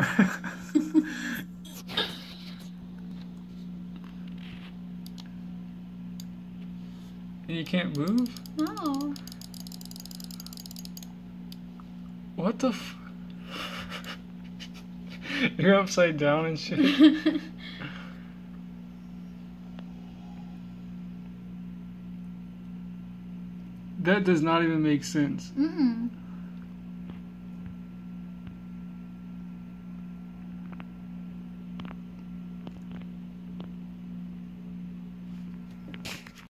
and you can't move? No. What the f- You're upside down and shit. that does not even make sense. Mm-mm.